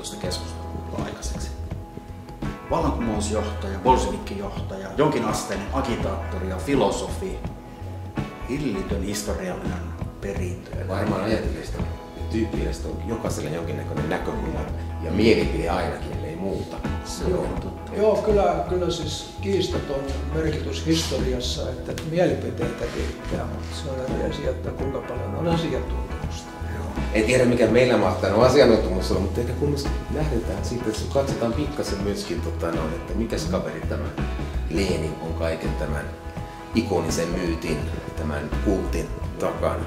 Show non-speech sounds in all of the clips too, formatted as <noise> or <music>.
mielenkiintoista keskustelua aikaiseksi. Vallankumousjohtaja, bolshevikkijohtaja, jonkinasteinen agitaattori ja filosofi, hillitön historiallinen perintö. Varmaan ajattelista tyypillistä on jokaiselle jonkinnäköinen näkökulma ja mielipide ainakin, ellei muuta. Se on totta. Joo, kyllä, kyllä siis kiistaton merkitys historiassa, että mielipiteitä kehittää, mutta se on eri asia, että kuinka paljon on asiantuntemusta. En tiedä mikä meillä mahtaa no asiantuntemus on, mutta ehkä kun lähdetään siitä, että katsotaan pikkasen myöskin, tota, no, että mikä kaveri tämä Lenin on kaiken tämän ikonisen myytin, tämän kultin takana.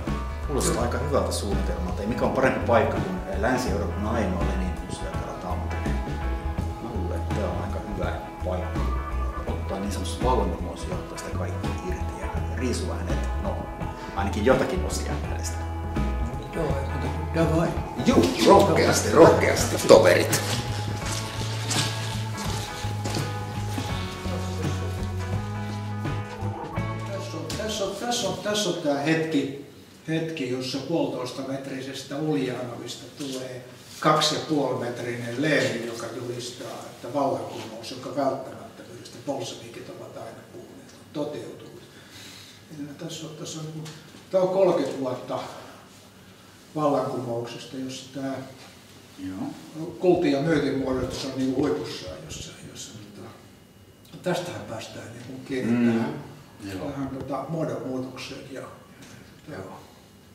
Kuulostaa aika hyvältä suunnitelmalta. Ei mikä on parempi paikka kuin Länsi-Euroopan ainoa Lenin museokara Tampere. Mä luulen, että tämä on aika hyvä paikka ottaa niin sanotusta vallankumousjohtajasta kaikki irti ja riisua hänet, no ainakin jotakin osia hänestä. Joo, rohkeasti, rohkeasti, toverit. Tässä on, tässä on, tässä on, tässä on tämä hetki, hetki, jossa puolitoista metrisestä Uljanovista tulee kaksi ja puoli metrinen Lenin, joka julistaa, että vallankumous, joka välttämättömyydestä bolshevikit ovat aina puhuneet, on toteutunut. Tässä on, tässä on, niin tämä on 30 vuotta vallankumouksesta, jossa tämä Joo. kultin ja myötin muodostus on niin huipussaan, jossa, jossa tota, tästähän päästään niin kuin kiinni Mm. tähän, Joo. tähän tota, muodonmuutokseen. Ja, ja,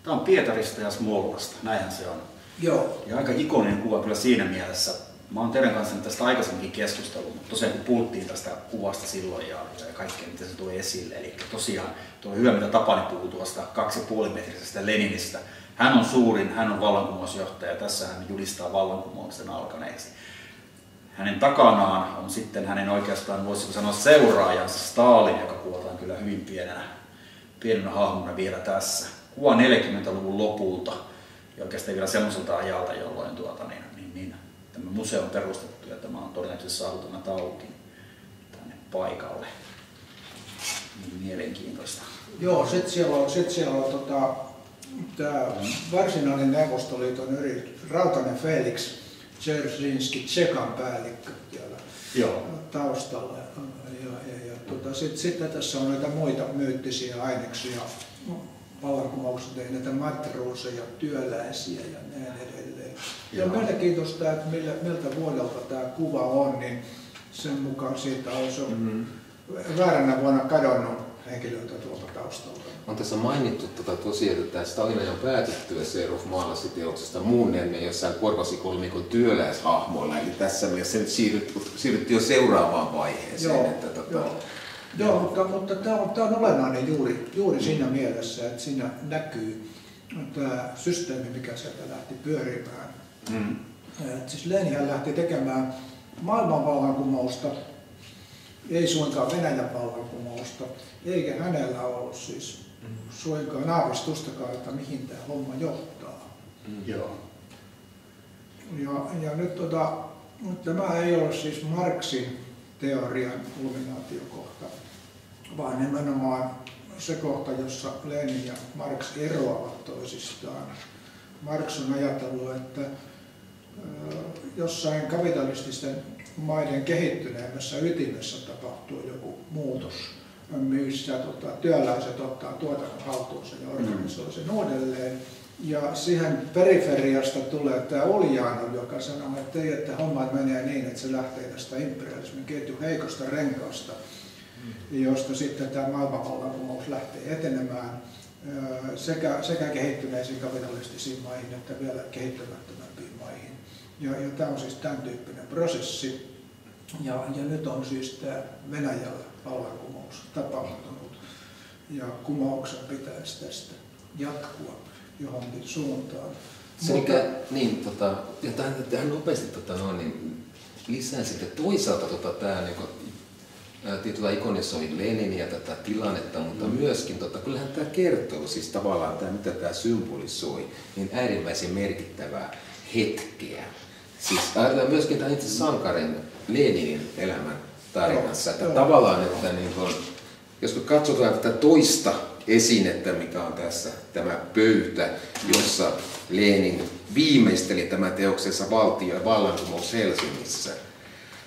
Tämä on Pietarista ja Smolnasta, näinhän se on. joo, Ja aika ikoninen kuva kyllä siinä mielessä. Mä oon teidän kanssa tästä aikaisemminkin keskustellut, mutta tosiaan kun puhuttiin tästä kuvasta silloin ja, ja kaikkea, miten se tuli esille. Eli tosiaan tuo on hyvä, mitä Tapani puhuu tuosta kaksi ja puoli metrisestä Leninistä. Hän on suurin, hän on vallankumousjohtaja, tässä hän julistaa vallankumouksen alkaneeksi. Hänen takanaan on sitten hänen oikeastaan, voisiko sanoa seuraajansa Stalin, joka kuvataan kyllä hyvin pienenä, pienenä hahmona vielä tässä. Kuva 40-luvun lopulta ja oikeastaan vielä semmoiselta ajalta, jolloin tuota, niin, niin, niin, tämä museo on perustettu ja tämä on todennäköisesti saatu tämä taukin tänne paikalle. Niin mielenkiintoista. joo sitten siellä on, sit siellä on tota, tämä varsinainen Neuvostoliiton yritys, Rautanen Felix Dzerzhinsky, Tsekan päällikkö siellä Joo. taustalla. Ja, ja, ja tota, sitten sit tässä on näitä muita myyttisiä aineksia, vallankumouksen tehneitä matruuseja, työläisiä ja näin edelleen. Ja on mielenkiintoista, että millä, miltä vuodelta tämä kuva on, niin sen mukaan siitä on se Mm. vääränä vuonna kadonnut henkilöitä tuolta taustalta. On tässä mainittu tota tosiaan, että tämä Stalin ajan päätyttyä Serov maalasi teoksesta muunnelmia jossain korvasikolmikon työläishahmoilla. Eli tässä mielessä nyt siirryttiin, siirryttiin jo seuraavaan vaiheeseen. Joo, että, tota, joo. Joo, mutta, mutta tämä on, tämä on olennainen juuri, juuri siinä mielessä, että siinä näkyy tämä systeemi, mikä sieltä lähti pyörimään. Mm. Et siis Leninhän lähti tekemään maailmanvallankumousta, ei suinkaan Venäjän vallankumousta, eikä hänellä ollut siis suinkaan aavistustakaan, että mihin tämä homma johtaa. Joo. Ja, ja nyt tota, tämä ei ole siis Marxin teorian kulminaatiokohta, vaan nimenomaan se kohta, jossa Lenin ja Marx eroavat toisistaan. Marx on ajatellut, että jossain kapitalististen maiden kehittyneemmässä ytimessä tapahtuu joku muutos, missä tota, työläiset ottaa tuotannon haltuunsa ja organisoi sen uudelleen. Ja siihen periferiasta tulee tämä Uljanov, joka sanoo, että ei, että hommat menee niin, että se lähtee tästä imperialismin ketjun heikosta renkaasta, josta sitten tämä maailmanvallankumous lähtee etenemään sekä, sekä kehittyneisiin kapitalistisiin maihin että vielä kehittymättömämpiin maihin. Ja, ja tämä on siis tämän tyyppinen prosessi. Ja, ja nyt on siis tämä Venäjällä vallankumous tapahtunut ja kumouksen pitäisi tästä jatkua johonkin suuntaan. Se mikä, niin, tota, ja tähän, tähän nopeasti tota, no, niin lisää sitten toisaalta tota, tämä niin tietyllä ikonisoi Leninia tätä tilannetta, mutta mm. myöskin, tota, kyllähän tämä kertoo siis tavallaan, tämä, mitä tämä symbolisoi, niin äärimmäisen merkittävää hetkeä. Siis ajatellaan myöskin tämän itse sankarin Leninin elämän tarinassa, että Joo. tavallaan, että niin kun, jos me katsotaan tätä toista esinettä, mikä on tässä, tämä pöytä, jossa Lenin viimeisteli tämän teoksensa valtio- ja vallankumous Helsingissä.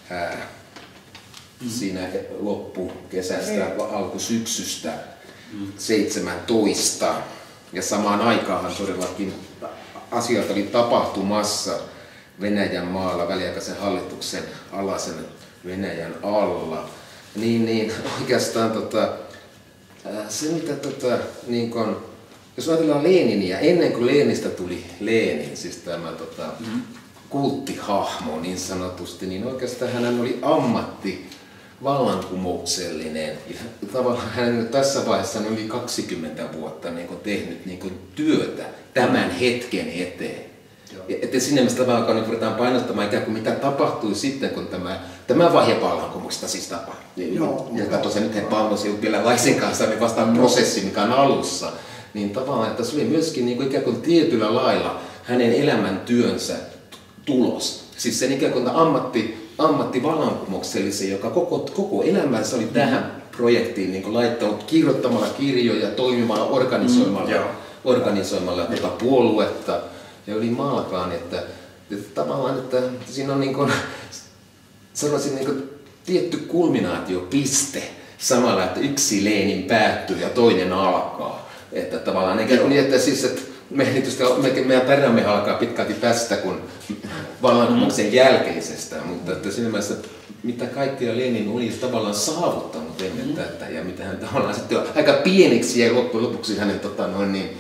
Ää, mm-hmm. Siinä loppukesästä, Ei. alkusyksystä mm. 17. Ja samaan aikaan todellakin asiat oli tapahtumassa Venäjän maalla väliaikaisen hallituksen alasen Venäjän alla. Niin, niin <laughs> oikeastaan tota, se mitä tota, niin kun, jos ajatellaan Leniniä, ennen kuin Lenistä tuli Lenin, siis tämä tota, mm. kulttihahmo niin sanotusti, niin oikeastaan hän oli ammatti vallankumouksellinen. Ja tavallaan hän tässä vaiheessa on yli 20 vuotta niin kuin tehnyt niin kuin työtä tämän hetken eteen. Että sinne mistä tavallaan alkaa, niin ruvetaan painottamaan ikään kuin mitä tapahtui sitten, kun tämä, tämä vaihe vallankumouksesta siis tapahtui. Joo. Ja tosiaan nyt he palvasi vielä laisin kanssa, niin vastaan prosessi, mikä on alussa. Niin tavallaan, että se oli myöskin niin kuin ikään kuin tietyllä lailla hänen elämäntyönsä tulos. Siis sen ikään kuin ammatti, ammattivallankumouksellisen, joka koko, koko elämänsä oli tähän projektiin niin kuin laittanut kirjoittamalla kirjoja, toimimalla, organisoimalla, mm, organisoimalla tuota puoluetta ja oli malkaan, että, että tavallaan, että siinä on niin kuin, sanoisin niin kuin tietty kulminaatiopiste samalla, että yksi Leenin päättyy ja toinen alkaa. Että tavallaan niin, niin että siis, että meidän, meidän tarinamme alkaa pitkälti tästä kuin vallankumouksen mm. jälkeisestä, mutta että siinä mielessä, mitä kaikkea Lenin oli tavallaan saavuttanut ennen mm. tätä ja mitä hän tavallaan sitten aika pieneksi ja loppujen lopuksi hänen tota, noin, niin,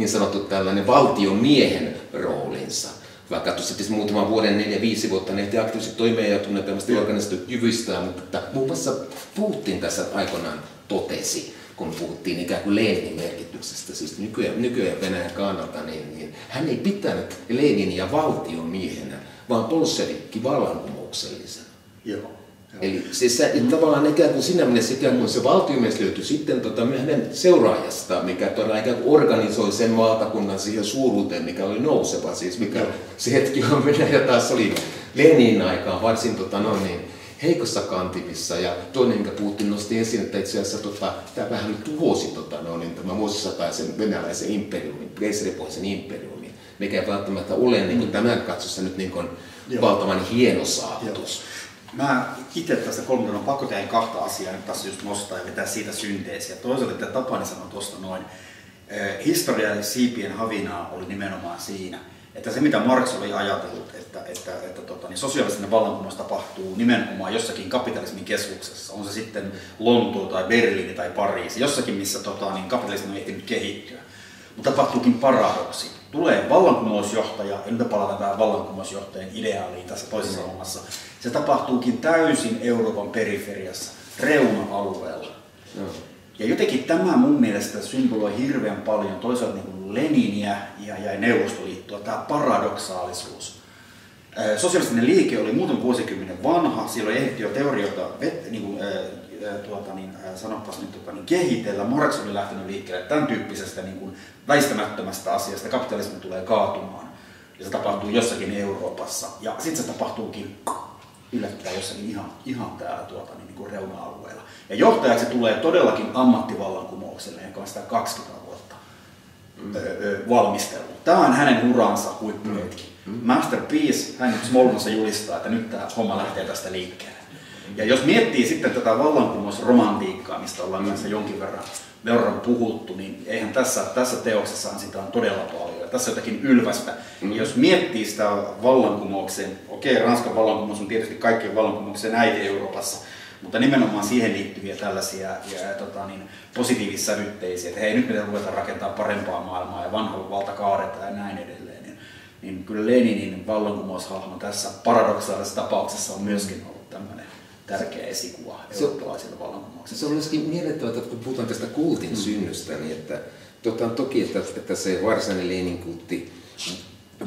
niin sanottu tällainen valtiomiehen roolinsa. Vaikka tuossa sitten muutaman vuoden, neljä, viisi vuotta ne aktiivisesti toimeen ja tunne tämmöistä organisaatioita kyvystään, mutta muun muassa Putin tässä aikoinaan totesi, kun puhuttiin ikään kuin Leninin merkityksestä, siis nykyään, nykyään Venäjän kannalta, niin, niin hän ei pitänyt Leninia valtiomiehenä, vaan bolshevikki vallankumouksellisena. Joo. Eli siis se, mm. tavallaan ikään kuin sinä mielessä ikään kuin se valtiomies löytyi sitten tota, hänen seuraajasta, mikä todella ikään kuin organisoi sen valtakunnan siihen suuruuteen, mikä oli nouseva. Siis mikä se hetki on Venäjä taas oli Lenin aikaan varsin tota, no, niin, heikossa kantimissa. Ja toinen, minkä Putin nosti esiin, että itse asiassa tota, tämä vähän tuhosi tota, no, niin, tämä vuosisataisen venäläisen imperiumin, keisaripohjaisen imperiumin, mikä ei välttämättä ole niin kuin, mm. tämän katsossa nyt niin kuin, valtavan hieno saavutus. Joo. Mä itse tästä kolmen on pakko tehdä kahta asiaa nyt tässä just nostaa ja vetää siitä synteesiä. Toisaalta että Tapani sanoi tuosta noin, historia ja siipien havinaa oli nimenomaan siinä, että se mitä Marx oli ajatellut, että, että, että tota, niin sosiaalinen vallankumous tapahtuu nimenomaan jossakin kapitalismin keskuksessa, on se sitten Lontoo tai Berliini tai Pariisi, jossakin missä tota, niin kapitalismi on ehtinyt kehittyä. Mutta tapahtuukin paradoksi. Tulee vallankumousjohtaja, ja nyt palataan tähän vallankumousjohtajan ideaaliin tässä toisessa hommassa. Se tapahtuukin täysin Euroopan periferiassa, reuna-alueella. No. Ja jotenkin tämä mun mielestä symboloi hirveän paljon toisaalta niin kuin Leniniä ja, ja Neuvostoliittoa, tämä paradoksaalisuus. Sosialistinen liike oli muutaman vuosikymmenen vanha, siellä oli ehditty jo teorioita, niin kuin, tuota, niin, sanopas nyt, tuota, niin kehitellä. Marx oli lähtenyt liikkeelle tämän tyyppisestä niin kuin väistämättömästä asiasta, kapitalismi tulee kaatumaan. Ja se tapahtuu jossakin Euroopassa. Ja sitten se tapahtuukin yllättäen jossakin ihan, ihan täällä tuota, niin, niin kuin reuna-alueella. Ja johtajaksi tulee todellakin ammattivallankumoukselle, joka on sitä 20 vuotta mm. öö, valmistellut. Tämä on hänen uransa huippuhetki. Mm. mm. Masterpiece, hän nyt Smolnassa julistaa, että nyt tämä homma lähtee tästä liikkeelle. Ja jos miettii sitten tätä vallankumousromantiikkaa, mistä ollaan kanssa jonkin verran, verran puhuttu, niin eihän tässä, tässä teoksessaan sitä on todella paljon. Ja tässä jotakin ylvästä. Mm. jos miettii sitä vallankumouksen, okei, Ranskan vallankumous on tietysti kaikkien vallankumouksen äiti Euroopassa, mutta nimenomaan siihen liittyviä tällaisia ja, tota, niin, positiivissävytteisiä, että hei nyt me ruvetaan rakentaa parempaa maailmaa ja vanha valta kaadetaan ja näin edelleen. Niin, niin kyllä Leninin vallankumoushahmo tässä paradoksaalisessa tapauksessa on myöskin ollut tämmöinen tärkeä esikuva eurooppalaisille vallankumouksille. Se on myöskin miellyttävää, että kun puhutaan tästä kultin mm. synnystä, niin että tota, toki, että, että se varsinainen Lenin kultti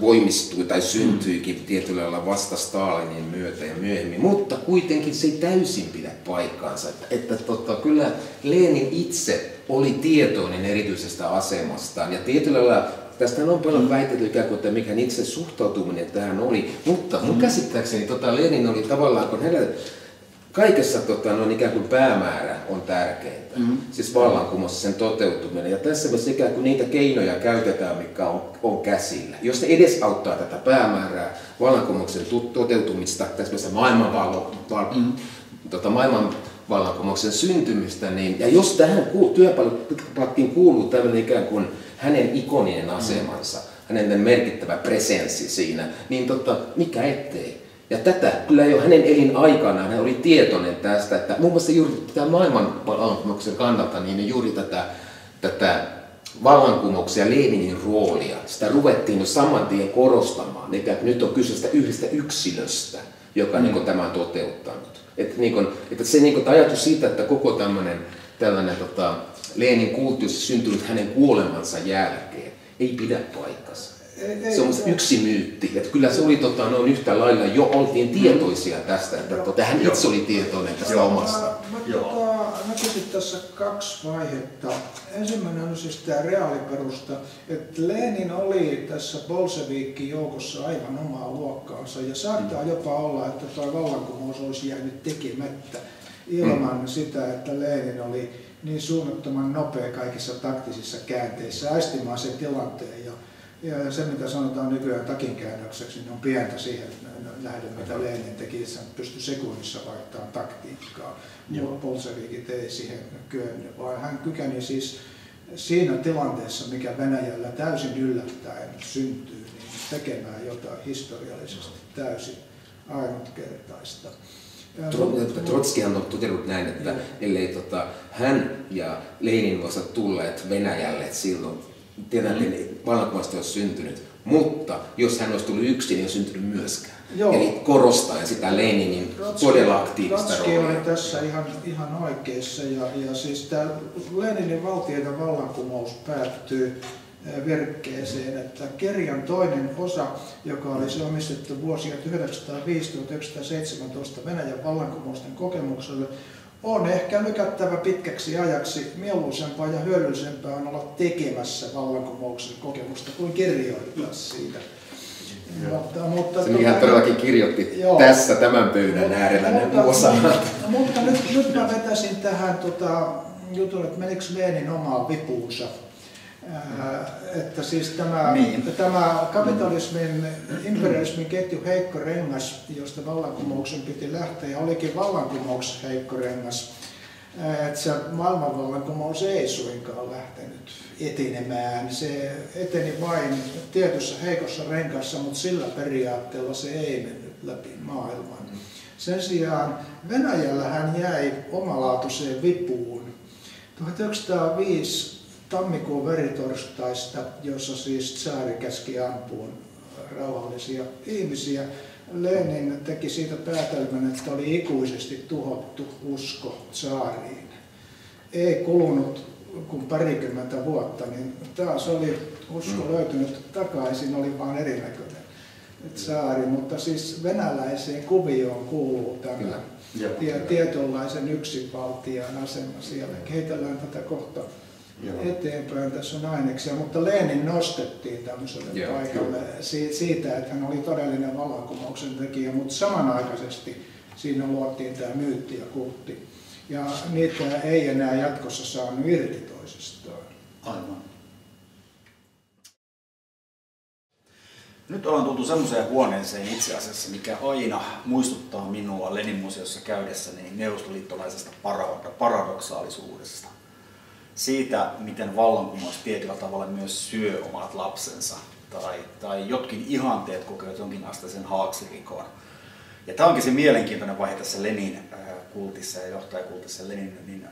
voimistui tai syntyikin mm. tietyllä lailla vasta Stalinin myötä ja myöhemmin, mutta kuitenkin se ei täysin pidä paikkaansa. Että, että tota, kyllä Lenin itse oli tietoinen erityisestä asemastaan ja tietyllä lailla tästä on paljon väitetty ikään kuin, että mikä itse suhtautuminen tähän oli, mutta mun mm. käsittääkseni tota Lenin oli tavallaan, kun hänellä kaikessa tota, no, ikään kuin päämäärä on tärkeintä. Mm-hmm. Siis vallankumous sen toteutuminen. Ja tässä myös ikään kuin niitä keinoja käytetään, mikä on, on käsillä. Jos ne edesauttaa tätä päämäärää, vallankumouksen toteutumista, tässä maailmanvallo, val, mm-hmm. tota, maailmanvallankumouksen syntymistä, niin, ja jos tähän työpalkkiin kuuluu tämmöinen ikään kuin hänen ikoninen asemansa, mm-hmm. hänen merkittävä presenssi siinä, niin tota, mikä ettei. Ja tätä kyllä jo hänen elin aikanaan hän oli tietoinen tästä, että muun muassa juuri tämä maailmanvallankumouksen kannalta, niin juuri tätä, tätä vallankumouksia Leninin roolia, sitä ruvettiin jo saman tien korostamaan, eikä nyt on kyse sitä yhdestä yksilöstä, joka mm. niin tämä on toteuttanut. Että, niin kuin, että se niin kuin, ajatus siitä, että koko tämmöinen tällainen tota, Lenin kulttuuri syntynyt hänen kuolemansa jälkeen, ei pidä paikkansa se on yksi myytti. Että kyllä se oli tota, noin yhtä lailla, jo oltiin tietoisia tästä, että tota, hän itse oli tietoinen tästä Joo. omasta. Mä, mä tota, näkisin tässä kaksi vaihetta. Ensimmäinen on siis tämä reaaliperusta, että Lenin oli tässä Bolshevikin joukossa aivan omaa luokkaansa ja saattaa mm. jopa olla, että tuo vallankumous olisi jäänyt tekemättä ilman mm. sitä, että Lenin oli niin suunnattoman nopea kaikissa taktisissa käänteissä aistimaan sen tilanteen ja ja se, mitä sanotaan nykyään takinkäännökseksi, niin on pientä siihen nähden, mitä Lenin teki, että hän pystyi sekunnissa vaihtamaan taktiikkaa. Bolshevikit ei siihen kyennyt, vaan hän kykeni siis siinä tilanteessa, mikä Venäjällä täysin yllättäen syntyy, niin tekemään jotain historiallisesti täysin ainutkertaista. Trotskihan on totellut näin, että ellei tota, hän ja Lenin olisi tulleet Venäjälle silloin tietenkin mm. vallankumousta olisi syntynyt, mutta jos hän olisi tullut yksin, niin ei olisi syntynyt myöskään. Joo. Eli korostaen sitä Leninin Ratski, todella aktiivista Ratski roolia. oli tässä ihan, ihan oikeassa ja, ja siis tämä Leninin valtioiden vallankumous päättyy virkkeeseen, että kirjan toinen osa, joka olisi omistettu vuosia 1905-1917 Venäjän vallankumousten kokemukselle, on ehkä lykättävä pitkäksi ajaksi. Mieluisempaa ja hyödyllisempää on olla tekemässä vallankumouksen kokemusta kuin kirjoittaa siitä. Mutta, mutta, se hän todellakin kirjoitti joo, tässä tämän pöydän mutta, äärellä mutta, ne Mutta, mutta nyt, nyt mä vetäisin tähän tota, jutun, että menikö Lenin omaan vipuunsa että siis tämä, niin. tämä kapitalismin, imperialismin ketju heikko rengas, josta vallankumouksen piti lähteä, olikin vallankumouksen heikko rengas. Että se maailmanvallankumous ei suinkaan lähtenyt etenemään. Se eteni vain tietyssä heikossa renkaassa, mutta sillä periaatteella se ei mennyt läpi maailman. Sen sijaan Venäjällä hän jäi omalaatuiseen vipuun. 1905 tammikuun veritorstaista, jossa siis tsaari käski ampua rauhallisia ihmisiä. Lenin teki siitä päätelmän, että oli ikuisesti tuhottu usko tsaariin. Ei kulunut kuin parikymmentä vuotta, niin taas oli usko mm. löytynyt takaisin, oli vain erinäköinen tsaari, mutta siis venäläiseen kuvioon kuuluu tämä ja, tietynlaisen yksinvaltian asema siellä. Kehitellään tätä kohta Joo. eteenpäin. Tässä on aineksia, mutta Lenin nostettiin tämmöiselle Joo, paikalle kyllä. siitä, että hän oli todellinen vallankumouksen tekijä, mutta samanaikaisesti siinä luotiin tämä myytti ja kultti. Ja niitä ei enää jatkossa saanut irti toisistaan. Aivan. Nyt ollaan tultu semmoiseen huoneeseen itse asiassa, mikä aina muistuttaa minua Lenin museossa käydessä niin neuvostoliittolaisesta paradoksaalisuudesta siitä, miten vallankumous tietyllä tavalla myös syö omat lapsensa tai, tai jotkin ihanteet kokevat jonkinasteisen haaksirikon. Ja tämä onkin se mielenkiintoinen vaihe tässä Lenin äh, kultissa ja johtajakultissa Lenin niin,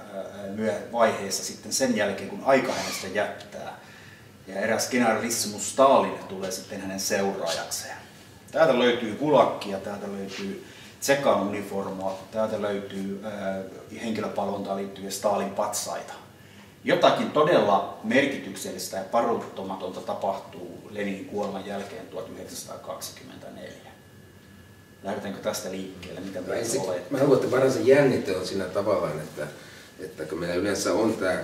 äh, vaiheessa sitten sen jälkeen, kun aika hänestä jättää. Ja eräs generalissimus Stalin tulee sitten hänen seuraajakseen. Täältä löytyy kulakkia, täältä löytyy Tsekan uniformua, täältä löytyy äh, henkilöpalvontaan liittyviä Stalin patsaita jotakin todella merkityksellistä ja paruuttamatonta tapahtuu Leninin kuoleman jälkeen 1924. Lähdetäänkö tästä liikkeelle? Mitä mä, ensin, mä haluan, että varsinaisen jännite on siinä tavallaan, että, että kun meillä yleensä on tämä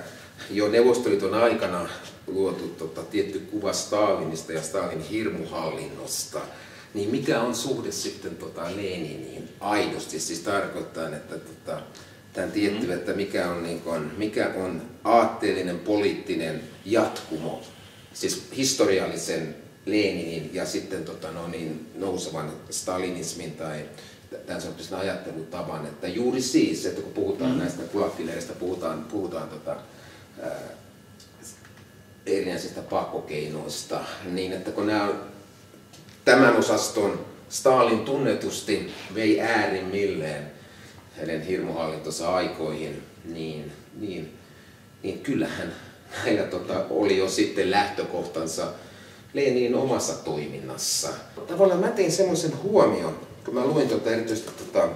jo Neuvostoliiton aikana luotu tota, tietty kuva Stalinista ja Stalin hirmuhallinnosta, niin mikä on suhde sitten tota Leniniin aidosti? Siis tarkoittaa, että tota, tämän tietty, että mikä on, niin kuin, mikä on aatteellinen poliittinen jatkumo, siis historiallisen Leninin ja sitten tota, no, niin, nousevan stalinismin tai tämän sorttisen ajattelutavan, että juuri siis, että kun puhutaan mm. näistä kulakkileireistä, puhutaan, puhutaan tota, ää, erinäisistä pakkokeinoista, niin että kun nämä tämän osaston Stalin tunnetusti vei äärimmilleen hänen hirmuhallintonsa aikoihin, niin, niin, niin kyllähän näillä tota, oli jo sitten lähtökohtansa Lenin omassa toiminnassa. Tavallaan mä tein semmoisen huomion, kun mä luin tota erityisesti tota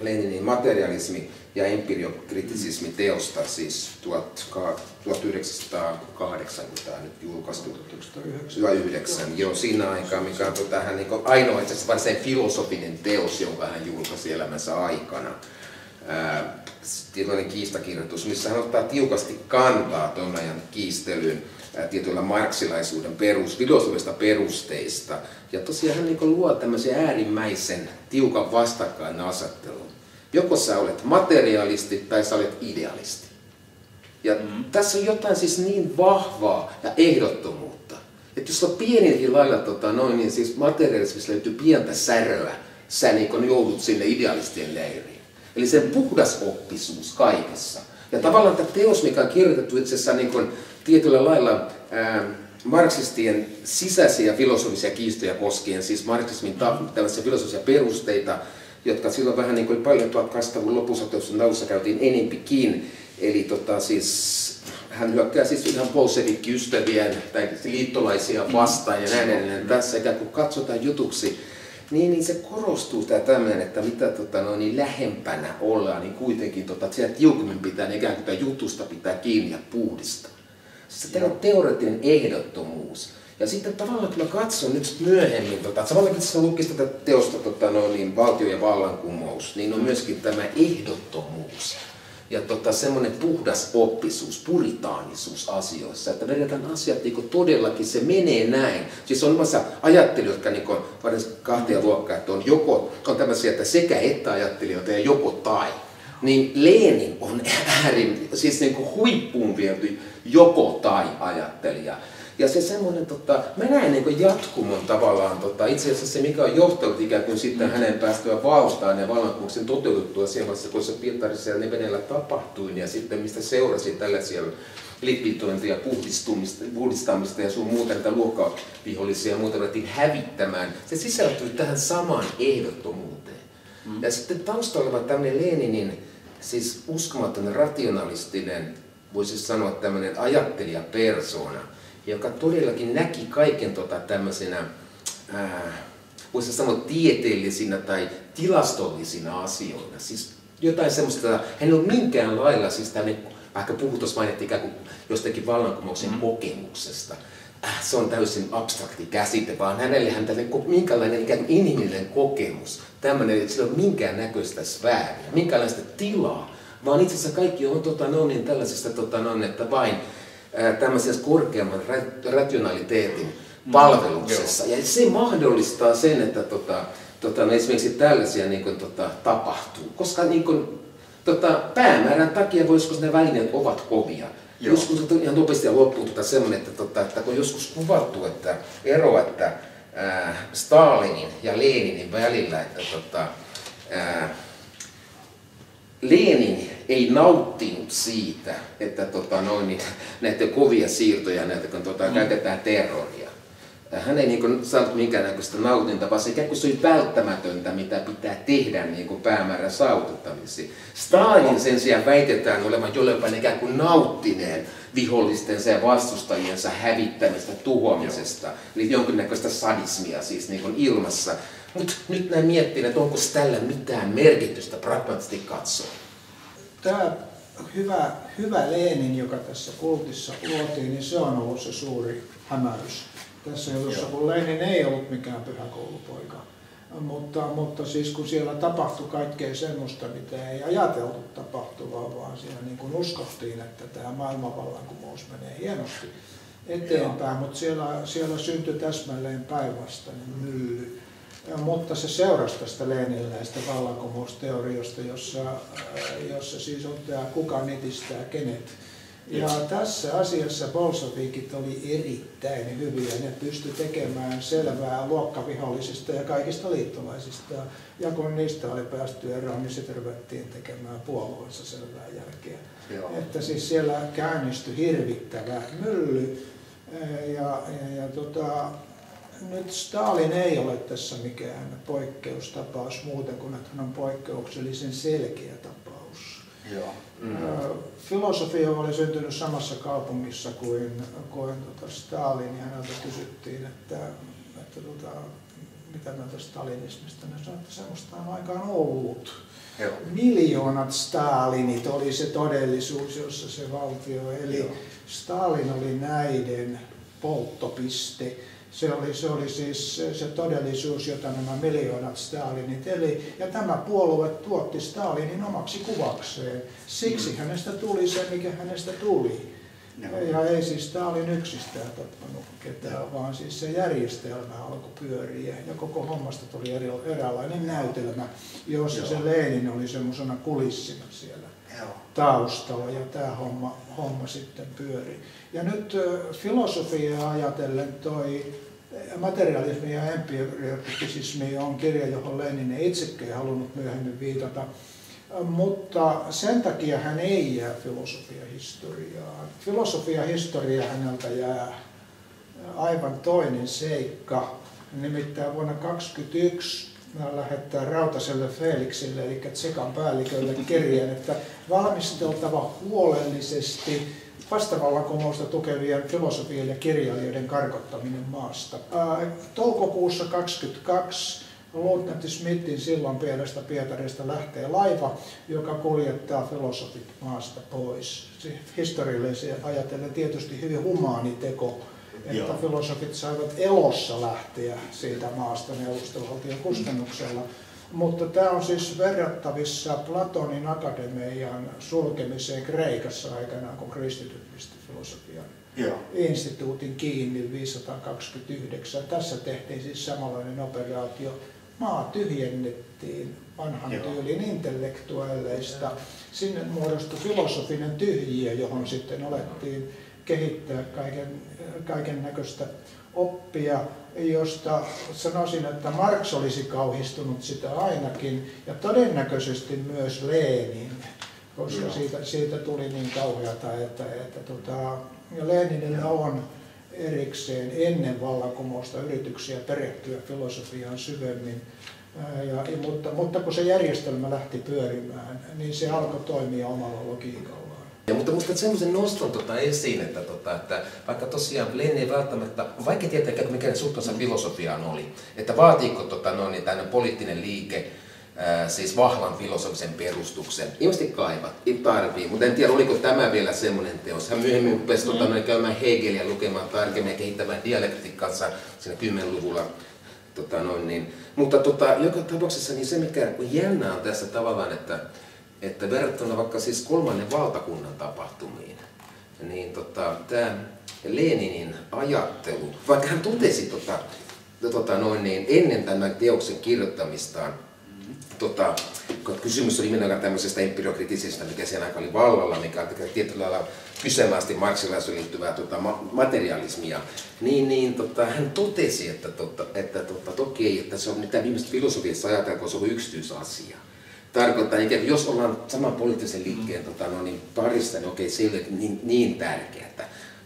Leninin materialismi ja empiriokritisismi teosta, siis 1908, kun tämä nyt julkaistu. 1909. Joo, siinä aikaa, mikä on tota, hän niin ainoa itse varsinainen filosofinen teos, jonka hän julkaisi elämänsä aikana. Tietoinen kiistakirjoitus, missä hän ottaa tiukasti kantaa tuon ajan kiistelyyn tietyllä marksilaisuuden perus, filosofista perusteista. Ja tosiaan hän niin luo tämmöisen äärimmäisen tiukan vastakkainasettelun. Joko sä olet materialisti tai sä olet idealisti. Ja mm. tässä on jotain siis niin vahvaa ja ehdottomuutta, että jos on pienenkin lailla tota, noin, niin siis materialismissa löytyy pientä säröä, sä niin joudut sinne idealistien leiriin. Eli se puhdas oppisuus kaikessa. Ja tavallaan tämä teos, mikä on kirjoitettu itse asiassa niin kuin tietyllä lailla ää, marksistien sisäisiä filosofisia kiistoja koskien, siis marksismin tällaisia filosofisia perusteita, jotka silloin vähän niin kuin paljon 1800-luvun lopussa naussa käytiin enempikin. Eli tota, siis, hän hyökkää siis ihan bolshevikki-ystävien tai liittolaisia vastaan ja näin edelleen. Tässä ikään kuin katsotaan jutuksi, niin, niin se korostuu tämä tämmöinen, että mitä tota, no, niin lähempänä ollaan, niin kuitenkin tota, siellä tiukemmin pitää niin ikään kuin jutusta pitää kiinni ja puhdistaa. Siis tämä on teoreettinen ehdottomuus. Ja sitten tavallaan, kun mä katson nyt myöhemmin, tota, samalla kun tässä lukisi tätä teosta tota, no, niin, valtio ja vallankumous, niin on myöskin tämä ehdottomuus. Ja tota, semmoinen puhdas oppisuus, puritaanisuus asioissa, että vedetään asiat niin todellakin, se menee näin. Siis on olemassa ajattelijoita, jotka niin kuin, kahtia luokkaa, että on joko, on tämmöisiä, että sekä että ajattelijoita ja joko tai niin Lenin on äärin, siis niin kuin huippuun viety joko tai ajattelija. Ja se semmoinen, tota, mä näen niin jatkumon tavallaan, tota, itse asiassa se mikä on johtanut ikään kuin sitten mm. hänen päästyä valtaan ja vallankumouksen toteututtua siellä kun se Pietarissa ja Venäjällä tapahtui ja sitten mistä seurasi tällaisia likvidointia, puhdistumista, puhdistamista ja sun muuta näitä luokkavihollisia ja muuta ruvettiin hävittämään. Se sisältyy tähän samaan ehdottomuuteen. Mm. Ja sitten taustalla on tämmöinen Leninin siis uskomaton rationalistinen, voisi sanoa tämmöinen ajattelijapersona, joka todellakin näki kaiken tota tämmöisenä, ää, voisi sanoa tieteellisinä tai tilastollisina asioina. Siis jotain semmoista, hän ei ole minkään lailla siis tänne, vaikka puhutus mainittiin ikään kuin jostakin vallankumouksen mm. kokemuksesta. Äh, se on täysin abstrakti käsite, vaan hänelle hän minkälainen ikään kuin inhimillinen kokemus, tämmöinen, että sillä ei ole minkään näköistä sfääriä, minkälaista tilaa, vaan itse asiassa kaikki on tota, no, niin tällaisesta, tota, no, että vain tämmöisessä korkeamman rationaliteetin mm. palveluksessa. Ja se mahdollistaa sen, että tota, tota, no esimerkiksi tällaisia niin kuin, tota, tapahtuu. Koska niin kuin, tota, päämäärän takia voisiko ne välineet ovat kovia. Joo. Joskus ihan nopeasti ja loppuu tota semmoinen, että, tota, että kun joskus kuvattu että ero, että ää, Stalinin ja Leninin välillä, että tota, ää, Lenin ei nauttinut siitä, että tota, noin, niin, näitä kovia siirtoja, näitä, kun tota, mm. käytetään terroria. Hän ei niin saanut minkäännäköistä nautinta, vaan se ikään kuin se oli välttämätöntä, mitä pitää tehdä niin kuin päämäärän saavuttamiseksi. Stalin sen sijaan väitetään olevan jollain ikään kuin nauttineen vihollistensa ja vastustajiensa hävittämistä, tuhoamisesta, eli jonkinnäköistä sadismia siis niin kuin ilmassa. Mutta nyt näin miettii, että onko tällä mitään merkitystä pragmaattisesti katsoa. Tämä hyvä, hyvä Lenin, joka tässä kultissa luotiin, niin se on ollut se suuri hämärys. Tässä jutussa, kun Lenin ei ollut mikään pyhäkoulupoika. Mutta, mutta siis kun siellä tapahtui kaikkea semmoista, mitä ei ajateltu tapahtuvaa, vaan siellä niin kuin uskottiin, että tämä maailmanvallankumous menee hienosti eteenpäin, mutta siellä, siellä syntyi täsmälleen päinvastainen mylly mutta se seurasi tästä Leniläistä vallankumousteoriosta, jossa, jossa siis on tämä kuka netistää kenet. Ja tässä asiassa bolsovikit oli erittäin hyviä. Ne pysty tekemään selvää luokkavihollisista ja kaikista liittolaisista. Ja kun niistä oli päästy eroon, niin sitten ruvettiin tekemään puolueessa selvää jälkeä. Joo. Että siis siellä käynnistyi hirvittävä mylly. Ja, ja, ja tota, nyt Stalin ei ole tässä mikään poikkeustapaus muuten kuin, että hän on poikkeuksellisen selkeä tapaus. Joo. Mm. Filosofia oli syntynyt samassa kaupungissa kuin, kuin tota Stalin ja häneltä kysyttiin, että, että tota, mitä mieltä stalinismista. Ne sanoi, että semmoista on aikaan ollut. Joo. Miljoonat Stalinit oli se todellisuus, jossa se valtio eli. Joo. Stalin oli näiden polttopiste se oli, se oli siis se todellisuus, jota nämä miljoonat Stalinit eli. Ja tämä puolue tuotti Stalinin omaksi kuvakseen. Siksi hänestä tuli se, mikä hänestä tuli. Ja ei siis Stalin yksistään tappanut ketään, vaan siis se järjestelmä alkoi pyöriä ja koko hommasta tuli eri, eräänlainen näytelmä, jossa Joo. se Lenin oli semmoisena kulissina siellä Joo. taustalla ja tämä homma, homma sitten pyöri. Ja nyt filosofiaa ajatellen toi materialismi ja empiricismi on kirja, johon Lenin ei itsekään halunnut myöhemmin viitata. Mutta sen takia hän ei jää filosofiahistoriaan. Filosofiahistoria häneltä jää aivan toinen seikka. Nimittäin vuonna 1921 lähettää Rautaselle Felixille, eli Tsekan päällikölle kirjeen, että valmisteltava huolellisesti vastavallankumousta tukevien filosofien ja kirjailijoiden karkottaminen maasta. toukokuussa 22 Luutnantti Smithin silloin pielestä Pietarista lähtee laiva, joka kuljettaa filosofit maasta pois. Historiallisesti ajatellen tietysti hyvin humaani teko, että Joo. filosofit saivat elossa lähteä siitä maasta neuvostovaltion kustannuksella. Mutta tämä on siis verrattavissa Platonin akademian sulkemiseen Kreikassa aikanaan, kun kristityt pisti filosofian Joo. instituutin kiinni 529. Tässä tehtiin siis samanlainen operaatio. Maa tyhjennettiin vanhan Joo. tyylin intellektuelleista. Sinne muodostui filosofinen tyhjiö, johon sitten alettiin kehittää kaiken, kaiken näköistä oppia, josta sanoisin, että Marx olisi kauhistunut sitä ainakin, ja todennäköisesti myös Lenin, koska siitä, siitä tuli niin kauheata, että, että tota, ja Leninillä on erikseen ennen vallankumousta yrityksiä perehtyä filosofiaan syvemmin, ja, mutta, mutta kun se järjestelmä lähti pyörimään, niin se alkoi toimia omalla logiikalla. Ja, mutta musta semmoisen noston tota esiin, että, tota, että vaikka tosiaan Lenni ei välttämättä, vaikka tietää mikä suhtansa filosofiaan oli, että vaatiiko tota, no, niin poliittinen liike ää, siis vahvan filosofisen perustuksen. Ilmeisesti kaivat, tarvii, mutta en tiedä oliko tämä vielä semmoinen teos. Hän myöhemmin rupesi tota, mm. tota, käymään Hegeliä lukemaan tarkemmin ja kehittämään dialektiikkansa siinä 10-luvulla. Tota, noin, niin. Mutta tota, joka tapauksessa niin se mikä on jännää on tässä tavallaan, että että verrattuna vaikka siis kolmannen valtakunnan tapahtumiin, niin tota, tämä Leninin ajattelu, vaikka hän totesi tota, tota noin niin, ennen tämän teoksen kirjoittamistaan, tota, kysymys oli nimenomaan tämmöisestä empiriokritisestä, mikä sen aika oli vallalla, mikä on tietyllä lailla kyseenalaisesti marksilaisuun liittyvää tota, materialismia, niin, niin tota, hän totesi, että, tota, että tota, toki että se on mitä viimeistä filosofiassa ajatellaan, kun se on yksityisasia tarkoittaa, että jos ollaan saman poliittisen liikkeen tota, no, niin parissa, niin okei, se ei ole niin, niin tärkeää.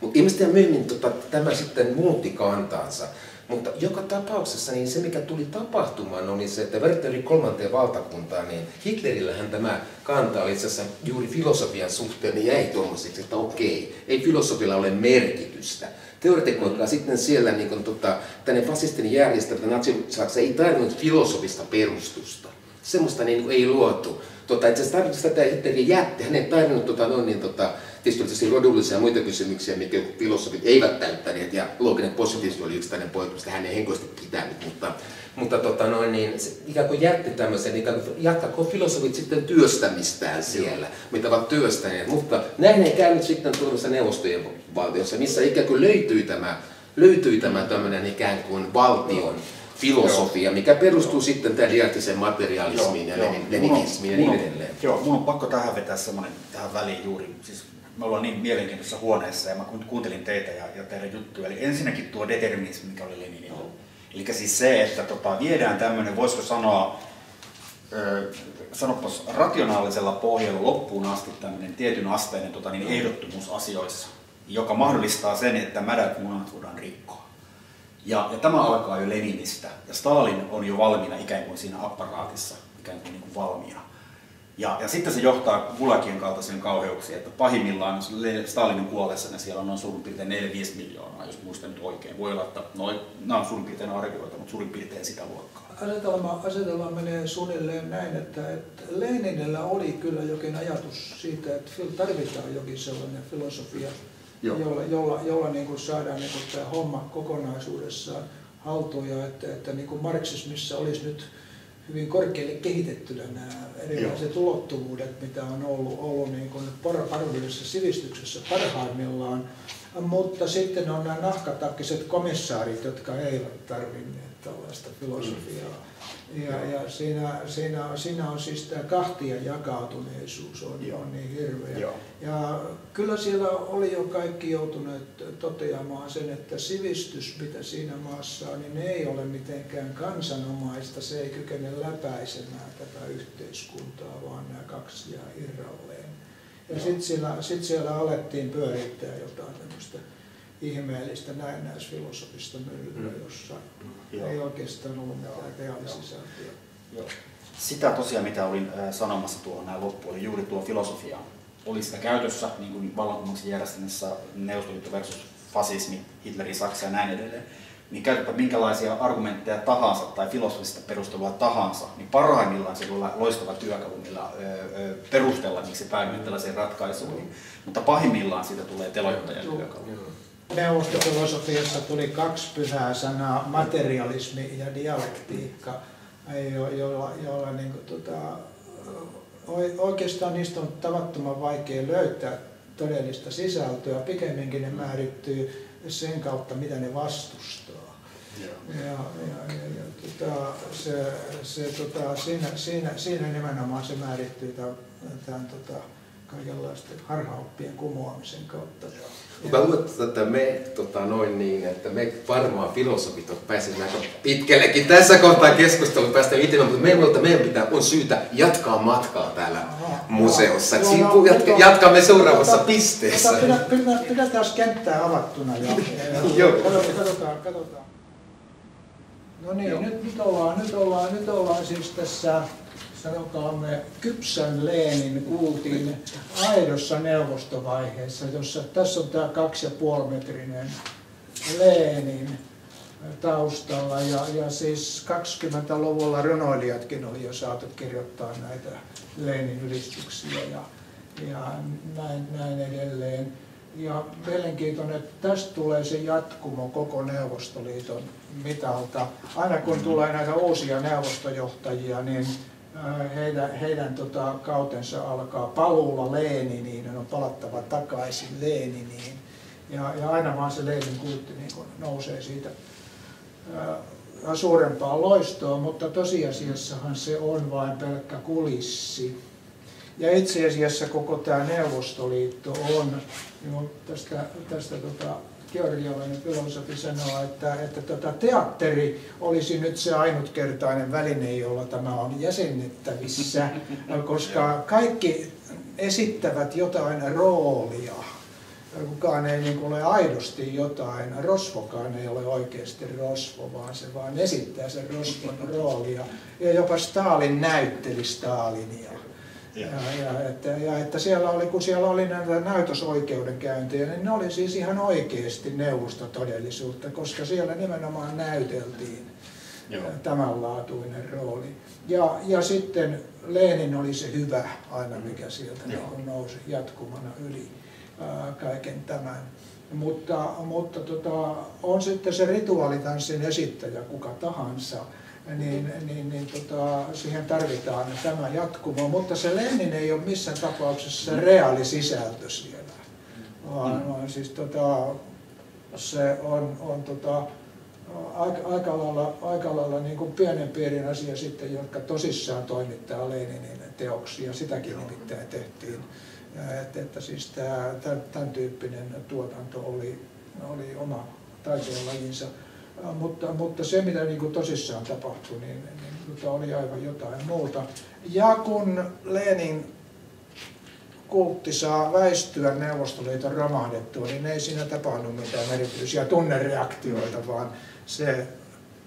Mutta ilmeisesti myöhemmin tota, tämä sitten muutti kantaansa. Mutta joka tapauksessa niin se, mikä tuli tapahtumaan, oli se, että verrattuna kolmanteen valtakuntaan, niin Hitlerillähän tämä kanta oli itse asiassa juuri filosofian suhteen, niin jäi tuommoiseksi, että okei, ei filosofilla ole merkitystä. Teoretikkoikaan sitten siellä niin kun, tota, tänne fasistinen järjestelmä, natsi ei tarvinnut filosofista perustusta semmoista niin ei luotu. Tota, itse asiassa tarkoitus tätä Hitlerin jätti. Hän ei tarvinnut tota, no, niin, tota, tietysti rodullisia ja muita kysymyksiä, mikä filosofit eivät täyttäneet, ja looginen positiivismi oli yksi tällainen poikkeus, mistä hän ei henkilöisesti pitänyt, mutta, mutta tota, noin, niin, se ikään kuin jätti tämmöisen, ikään kuin jatkaako filosofit sitten työstämistään siellä, Joo. mitä ovat työstäneet, mutta näin ei käynyt sitten tuollaisessa neuvostojen valtiossa, missä ikään kuin löytyi tämä, löytyi tämä tämmöinen ikään kuin valtion filosofia, mikä perustuu sitten tähän dialektiseen materialismiin ja leninismiin ja niin edelleen. Joo, mun on pakko tähän vetää semmoinen tähän väliin juuri. Siis me ollaan niin mielenkiintoisessa huoneessa ja mä kuuntelin teitä ja, ja teidän juttuja. Eli ensinnäkin tuo determinismi, mikä oli Leninillä. Eli siis se, että tota, viedään tämmöinen, voisiko sanoa, sanopas rationaalisella pohjalla loppuun asti tämmöinen tietyn asteinen tota, niin ehdottomuus asioissa, joka mahdollistaa sen, että mädät munat voidaan rikkoa. Ja, ja tämä alkaa jo Leninistä. Ja Stalin on jo valmiina ikään kuin siinä apparaatissa, ikään kuin, niin kuin valmiina. Ja, ja sitten se johtaa Gulagien kaltaisiin kauheuksiin, että pahimmillaan Stalinin kuollessa ne siellä on noin suurin piirtein 4-5 miljoonaa, jos muistan nyt oikein. Voi olla, että noin, nämä on suurin piirtein arvioita, mutta suurin piirtein sitä luokkaa. Asetelma, asetelma menee suunnilleen näin, että, että Leninillä oli kyllä jokin ajatus siitä, että tarvitaan jokin sellainen filosofia, Joo. jolla, jolla, jolla niin kuin saadaan niin kuin tämä homma kokonaisuudessaan haltuun ja että, että niin kuin marksismissa olisi nyt hyvin korkealle kehitettynä nämä erilaiset Joo. ulottuvuudet, mitä on ollut, ollut niin kuin parvillisessa sivistyksessä parhaimmillaan. Mutta sitten on nämä nahkatakkiset komissaarit, jotka eivät tarvinneet tällaista filosofiaa. Mm ja, ja siinä, siinä, siinä on siis tämä kahtia jakautuneisuus on, on niin hirveä. Joo. Ja kyllä siellä oli jo kaikki joutuneet toteamaan sen, että sivistys, mitä siinä maassa on, niin ei ole mitenkään kansanomaista, se ei kykene läpäisemään tätä yhteiskuntaa, vaan nämä kaksi jää irralleen. Ja sitten siellä, sit siellä alettiin pyörittää jotain tämmöistä ihmeellistä näennäisfilosofista myllyä, mm. jossa Joo. ei oikeastaan ollut mitään reaalisisältöä. Sitä tosiaan, mitä olin sanomassa tuohon näin loppuun, oli juuri tuo filosofia. Oli sitä käytössä niin kuin vallankumouksen järjestelmässä Neuvostoliitto versus fasismi, Hitlerin Saksa ja näin edelleen. Niin käytäpä minkälaisia argumentteja tahansa tai filosofista perustelua tahansa, niin parhaimmillaan se voi olla loistava työkalu, millä perustella, miksi päädymme tällaisiin ratkaisuihin. Mutta pahimmillaan siitä tulee teloittajan työkalu. Neuvostofilosofiassa tuli kaksi pyhää sanaa, materialismi ja dialektiikka, joilla, joilla niin kuin, tota, oikeastaan niistä on tavattoman vaikea löytää todellista sisältöä, pikemminkin ne määrittyy sen kautta, mitä ne vastustaa. Ja, ja, ja, ja tota, se, se, tota, siinä, siinä, siinä nimenomaan se määrittyy tämän, tämän tota, kaikenlaisten harhaoppien kumoamisen kautta. Mä luulen, että me, tota, noin niin, että me varmaan filosofit on päässeet aika pitkällekin tässä kohtaa keskustelun päästä itse, mutta meidän, meidän pitää, on syytä jatkaa matkaa täällä museossa. Joo, Siinä no, jatka, jatkamme seuraavassa tota, pisteessä. Tota, pidetään, pidetään kenttää avattuna ja, <laughs> ja katsotaan, katsotaan. No niin, nyt, nyt, ollaan, nyt, ollaan, nyt ollaan siis tässä sanokaamme kypsän Leenin kuultiin aidossa neuvostovaiheessa, jossa tässä on tämä kaksi ja puolimetrinen Leenin taustalla ja, ja siis 20-luvulla runoilijatkin oli jo saatu kirjoittaa näitä Leenin ylistyksiä ja, ja näin, näin edelleen. Ja mielenkiintoinen, että tästä tulee se jatkumo koko Neuvostoliiton mitalta. Aina kun tulee näitä uusia neuvostojohtajia, niin heidän, heidän tota, kautensa alkaa paluulla Leeniniin, on palattava takaisin Leeniniin. Ja, ja aina vaan se Leenin kultti niin nousee siitä ää, suurempaan loistoon, mutta tosiasiassahan se on vain pelkkä kulissi. Ja itse asiassa koko tämä Neuvostoliitto on, niin tästä, tästä tota, georgialainen filosofi sanoo, että, että tota, teatteri olisi nyt se ainutkertainen väline, jolla tämä on jäsennettävissä, <laughs> koska kaikki esittävät jotain roolia. Kukaan ei niin ole aidosti jotain, rosvokaan ei ole oikeasti rosvo, vaan se vaan esittää sen rosvon roolia. Ja jopa Stalin näytteli Stalinia. Ja, ja, että, ja että siellä oli, kun siellä oli näitä näytösoikeudenkäyntejä, niin ne oli siis ihan oikeasti neuvostotodellisuutta, koska siellä nimenomaan näyteltiin Joo. tämänlaatuinen rooli. Ja, ja sitten Lenin oli se hyvä aina, mikä sieltä niin nousi jatkumana yli ää, kaiken tämän. Mutta, mutta tota, on sitten se rituaalitanssin esittäjä kuka tahansa, niin, niin, niin tota, siihen tarvitaan tämä jatkumo. Mutta se Lenin ei ole missään tapauksessa se reaalisisältö siellä, vaan, mm. vaan siis tota, se on, on tota, aika, aika lailla, aika lailla niin kuin pienen pienen asia sitten, jotka tosissaan toimittaa Leninin teoksia. Sitäkin nimittäin tehtiin. Että, että siis tämä, tämän tyyppinen tuotanto oli, oli oma taiteenlajinsa. Mutta, mutta se, mitä niin kuin tosissaan tapahtui, niin, niin oli aivan jotain muuta. Ja kun Lenin kultti saa väistyä Neuvostoliiton romahdettua, niin ei siinä tapahdu mitään erityisiä tunnereaktioita, vaan se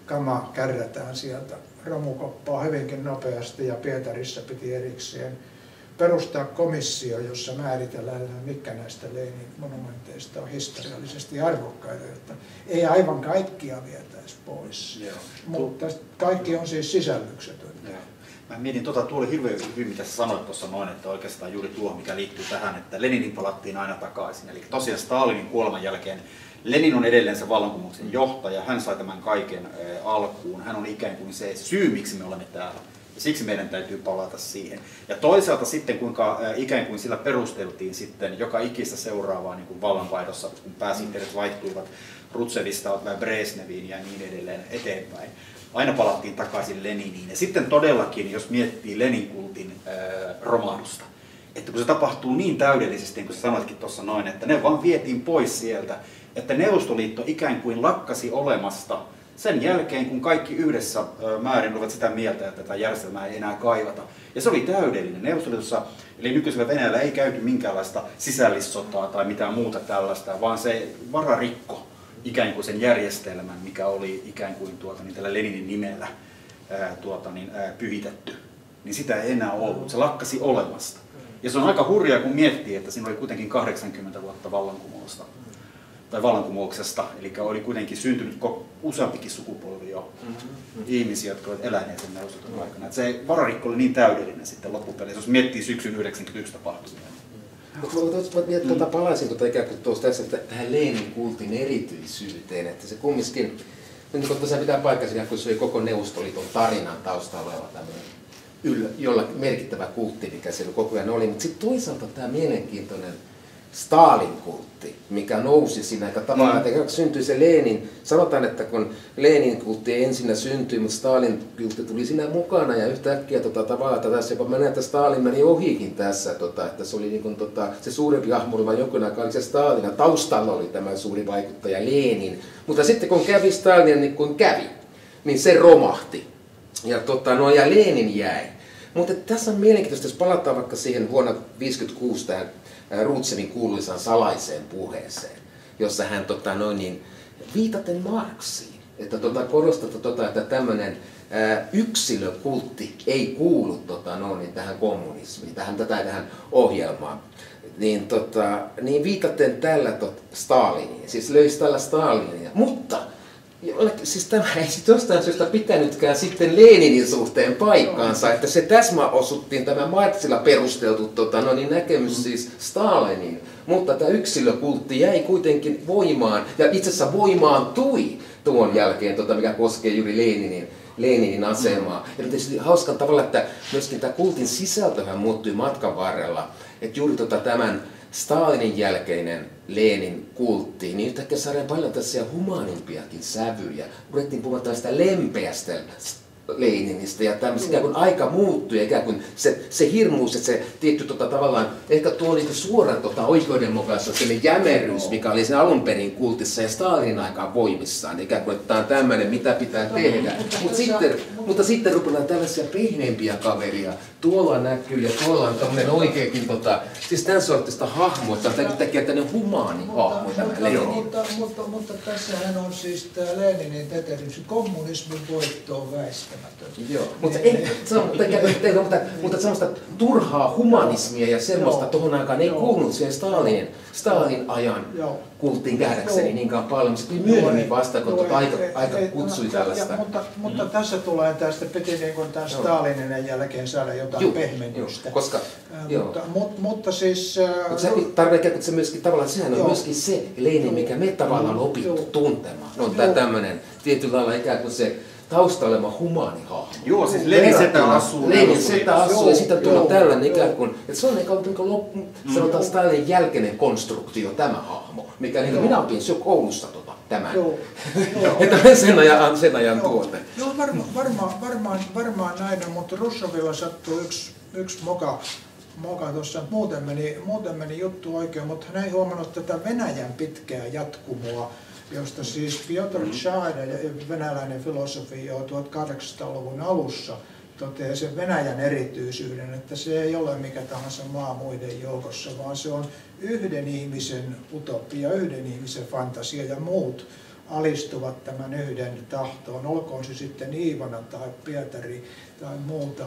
kama kärrätään sieltä romukoppaa hyvinkin nopeasti ja Pietarissa piti erikseen perustaa komissio, jossa määritellään, mitkä näistä Leinin monumenteista on historiallisesti arvokkaita, että ei aivan kaikkia vietäisi pois, Joo. mutta kaikki on siis sisällyksetöntä. Mä mietin, tota, tuo oli hirveän hyvin, mitä sä sanoit tuossa noin, että oikeastaan juuri tuo, mikä liittyy tähän, että Leninin palattiin aina takaisin. Eli tosiaan Stalinin kuoleman jälkeen Lenin on edelleen se vallankumouksen johtaja, hän sai tämän kaiken alkuun, hän on ikään kuin se syy, miksi me olemme täällä. Ja siksi meidän täytyy palata siihen. Ja toisaalta sitten, kuinka ikään kuin sillä perusteltiin sitten joka ikistä seuraavaa niin kuin vallanvaihdossa, kun pääsihteerit vaihtuivat Rutsevista Brezhneviin ja niin edelleen eteenpäin. Aina palattiin takaisin Leniniin. Ja sitten todellakin, jos miettii Lenin-kultin romahdusta, että kun se tapahtuu niin täydellisesti, niin kuin sä sanoitkin tuossa noin, että ne vaan vietiin pois sieltä, että Neuvostoliitto ikään kuin lakkasi olemasta sen jälkeen, kun kaikki yhdessä määrin olivat sitä mieltä, että tätä järjestelmää ei enää kaivata. Ja se oli täydellinen. Neuvostoliitossa, eli nykyisellä Venäjällä ei käyty minkäänlaista sisällissotaa tai mitään muuta tällaista, vaan se vararikko ikään kuin sen järjestelmän, mikä oli ikään kuin tuota, niin tällä Leninin nimellä ää, tuota, niin, ää, pyhitetty. Niin sitä ei enää ollut. Se lakkasi olemasta. Ja se on aika hurjaa, kun miettii, että siinä oli kuitenkin 80 vuotta vallankumousta tai vallankumouksesta, eli oli kuitenkin syntynyt useampikin sukupolvi jo mm-hmm. ihmisiä, jotka ovat eläneet sen neuvostoliiton aikana. Että se vararikko oli niin täydellinen sitten loppupeleissä, jos miettii syksyn 91 tapahtumia. Mä mm. tuota, palaisin tuota ikään kuin tuosta tässä, että tähän Lenin kultin erityisyyteen, että se kumminkin, nyt kun tässä pitää paikkansa, kun se oli koko Neuvostoliiton tarinan taustalla oleva tämmöinen yllä, jolla merkittävä kultti, mikä siellä koko ajan oli, mutta sitten toisaalta tämä mielenkiintoinen Stalin-kultti, mikä nousi siinä aika tavallaan, mm. että syntyi se Lenin, sanotaan, että kun Lenin-kultti ensinnä syntyi, mutta Stalin-kultti tuli siinä mukana ja yhtäkkiä tota, tavallaan, että tässä jopa menee, että Stalin meni ohikin tässä, tota, että se oli niin kuin, tota, se suurempi hahmo oli jonkun aikaa oli se Stalin. Ja taustalla oli tämä suuri vaikuttaja Lenin, mutta sitten kun kävi Stalin niin kun kävi, niin se romahti. Ja, tota, no, ja Lenin jäi. Mutta tässä on mielenkiintoista, jos palataan vaikka siihen vuonna 1956 tähän Rutsevin kuuluisaan salaiseen puheeseen, jossa hän tota, noin, niin, viitaten Marksiin, että tota, korostatte, tota, että tämmöinen yksilökultti ei kuulu tota, no, niin, tähän kommunismiin, tähän, tätä, tähän ohjelmaan. Niin, tota, niin viitaten tällä tot, Staliniin, siis löysi tällä Stalinia, mutta Jollekin, siis tämä ei sitten jostain syystä pitänytkään sitten Leninin suhteen paikkaansa, että se täsmä osuttiin tämä Marksilla perusteltu tota, no niin, näkemys mm. siis Stalinin, mutta tämä yksilökultti jäi kuitenkin voimaan ja itse asiassa voimaan tui tuon jälkeen, tota, mikä koskee juuri Leninin, Leninin asemaa. Ja tietysti hauskan tavalla, että myöskin tämä kultin sisältöhän muuttui matkan varrella, että juuri tota, tämän Stalinin jälkeinen Lenin kultti, niin yhtäkkiä saadaan paljon tässä humaanimpiakin sävyjä. Ruvettiin puhua tästä lempeästä Leninistä ja tämmöistä ikään kuin aika muuttui, ikään kuin se, se hirmuus, että se tietty tota, tavallaan, ehkä tuo niinku suoran tota, oikeudenmukaisuus, se jämeryys, mikä oli sen alun perin kultissa ja Stalinin aikaan voimissaan, ikään kuin, että tämä on tämmöinen, mitä pitää tehdä. Mut sitten, mutta sitten rupeaa tällaisia pehmeämpiä kaveria, tuolla näkyy ja tuolla on tämmöinen oikeakin, tota, siis tämän sortista hahmo, että on yhtäkkiä tämmöinen humaani hahmo tämä Lenin. Mutta, mutta, mutta tässähän on siis tämä Leninin tetehdys, kommunismin voitto on väistämätön. Joo, mutta, ei, se on, mutta, mutta, mutta semmoista turhaa humanismia ja semmoista tuohon aikaan ei kuulunut siihen Stalinin, Stalin ajan kulttiin kähdäkseni niinkään paljon. Se tuli myöhemmin vasta, kun tuota aika, aika kutsui tällaista. Ja, mutta, mutta mm. tässä tulee tästä, piti niin kuin tämän Stalinin jälkeen saada jotain Juh, pehmennystä. Koska, äh, joo. Mutta, mutta, mutta siis... Äh, mutta se tarkoittaa, että se myöskin tavallaan, sehän on joo. myöskin se Lenin, mikä me tavallaan opittu tuntemaan. No, tämä tämmöinen tietyllä lailla ikään kuin se taustalla humaani hahmo. Joo, siis Lenin setä asuu. Lenin setä asuu ja sitten tulee tällainen ikään kuin, että se on ikään kuin loppu, mm. sanotaan jälkeinen konstruktio, tämä hahmo, mikä niin minä opin jo koulussa tota tämän. <laughs> Joo, että sen ajan, sen ajan Joo. tuote. Joo, varma, varmaan, varmaan, varmaan näin, mutta Russovilla sattui yksi, yksi moka, moka tuossa. Muuten meni, muuten meni juttu oikein, mutta hän ei huomannut tätä Venäjän pitkää jatkumoa, josta siis Piotr Tschaider, venäläinen filosofi jo 1800-luvun alussa, toteaa sen Venäjän erityisyyden, että se ei ole mikä tahansa maa muiden joukossa, vaan se on yhden ihmisen utopia, yhden ihmisen fantasia ja muut alistuvat tämän yhden tahtoon, olkoon se sitten Iivana tai Pietari tai muuta.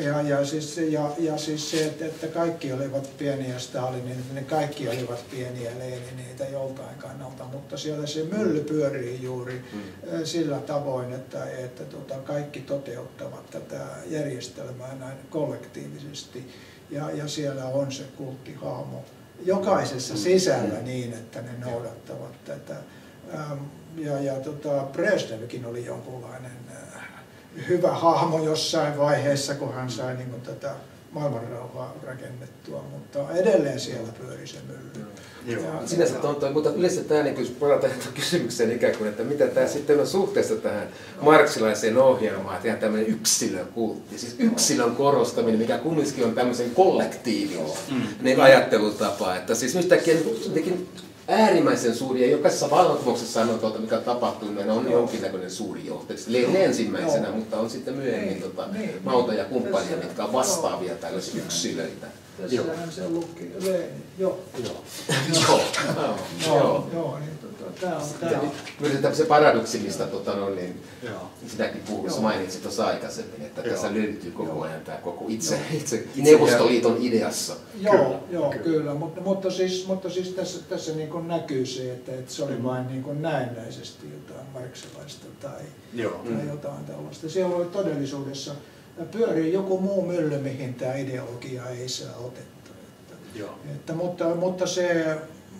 Ja, ja, siis, ja, ja siis se, että, että kaikki olivat pieniä Stalinin, ne kaikki olivat pieniä Leniniitä joltain kannalta, mutta siellä se mylly pyörii juuri eh, sillä tavoin, että, että tota, kaikki toteuttavat tätä järjestelmää näin kollektiivisesti. Ja, ja siellä on se kulttihahmo jokaisessa sisällä niin, että ne noudattavat tätä. Ähm, Ja, ja tota, Brezhnevkin oli jonkunlainen äh, hyvä hahmo jossain vaiheessa, kun hän sai niin kuin, tätä maailmanrauhaa rakennettua, mutta edelleen siellä pyöri se mylly. Ja- Sinänsä on toi, mutta yleensä tämä niin kuin palataan kysymykseen ikään kuin, että mitä tämä sitten on suhteessa tähän marksilaiseen ohjelmaan, että ihan tämmöinen yksilökultti, siis yksilön korostaminen, mikä kumminkin on tämmöisen kollektiivin niin ajattelutapa, että siis yhtäkkiä jotenkin äärimmäisen suuri, ja jokaisessa vallankumouksessa on tuota, mikä tapahtuu, niin on jonkinnäköinen suuri johtaja. Lenin ensimmäisenä, Joo. mutta on sitten myöhemmin Niin, tota, niin, Mauta ja niin. kumppaneja, Tässä- mitkä on vastaavia tällaisia yksilöitä. Tässähän se luki Lenin. Joo. Joo. Joo. Joo. Joo, joo, niin tota, tämä on, tää on. Myös tämmöisen paradoksi, mistä tota, no, niin, Joo. sitäkin puhuissa Joo. mainitsit tuossa aikaisemmin, että Joo. tässä löytyy koko Joo. ajan tämä koko itse, Joo. itse Neuvostoliiton ideassa. Joo, Kyllä, joo kyllä. kyllä, Mutta, mutta siis, mutta siis tässä, tässä niin kuin näkyy se, että, että se oli vain niin kuin näennäisesti jotain marksilaista tai, Joo. Mm. tai jotain tällaista. Siellä oli todellisuudessa, pyörii joku muu mylly, mihin tämä ideologia ei saa otetta. Että, Joo. että, mutta, mutta se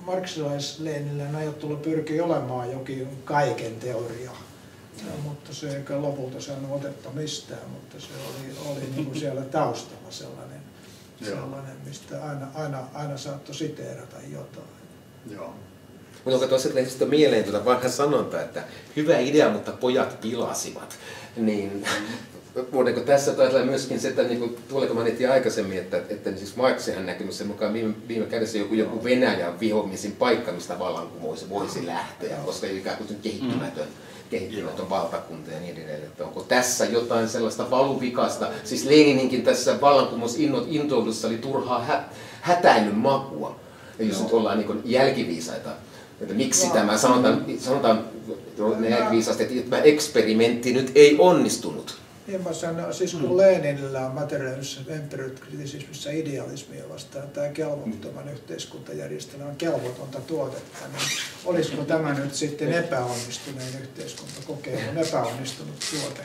marksilais-lenininen ajattelu pyrkii olemaan jokin kaiken teoria. Ja, mutta se eikä lopulta saanut otetta mistään, mutta se oli, oli niin kuin siellä taustalla sellainen, <laughs> sellainen mistä aina, aina, aina saattoi siteerata jotain. Joo. Mutta onko tuossa sitten mieleen tuota vanha sanonta, että hyvä idea, mutta pojat pilasivat. Niin voidaanko tässä ajatella myöskin se, että niin kuin tuolla mainittiin aikaisemmin, että, että siis Marxihan näkynyt sen mukaan viime, viime kädessä joku, joku Venäjän vihomisin paikka, mistä vallankumous voisi lähteä, koska ei ikään kuin kehittymätön, kehittymätön valtakunta ja niin edelleen. Että onko tässä jotain sellaista valuvikasta, siis Lenininkin tässä vallankumous intoudussa oli turhaa hä, hätäilyn makua. Ja jos Joo. nyt ollaan niin jälkiviisaita, että miksi Joo. tämä, sanotaan, sanotaan ne jälkiviisaasti, että tämä eksperimentti nyt ei onnistunut. Niin mä sanon, siis kun Leninillä on materiaalisessa empirykritismissä idealismia vastaan, tämä kelvottoman yhteiskuntajärjestelmän kelvotonta tuotetta, niin olisiko tämä nyt sitten epäonnistuneen yhteiskuntakokeilun epäonnistunut tuote?